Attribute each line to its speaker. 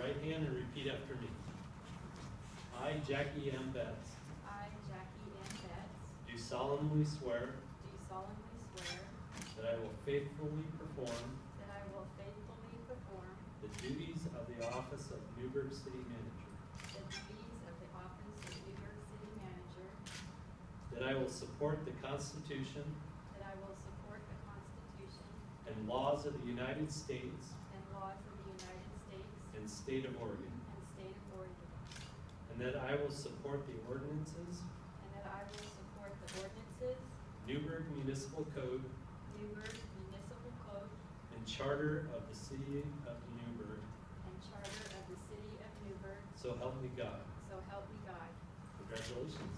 Speaker 1: right hand and repeat after me. I, Jackie M. Betts,
Speaker 2: I, Jackie M. Betts,
Speaker 1: do solemnly swear
Speaker 2: do solemnly swear
Speaker 1: that I will faithfully perform
Speaker 2: that I will faithfully perform
Speaker 1: the duties of the office of Newberg City Manager,
Speaker 2: the duties of the office of Newberg City Manager,
Speaker 1: that I will support the Constitution
Speaker 2: that I will support the Constitution
Speaker 1: and laws of the United States
Speaker 2: and laws of the United States
Speaker 1: and state of Oregon,
Speaker 2: and state of Oregon,
Speaker 1: and that I will support the ordinances,
Speaker 2: and that I will support the ordinances,
Speaker 1: Newberg Municipal Code,
Speaker 2: Newberg Municipal Code,
Speaker 1: and Charter of the City of Newberg,
Speaker 2: and Charter of the City of Newberg,
Speaker 1: so help me God.
Speaker 2: so help me God.
Speaker 1: Congratulations.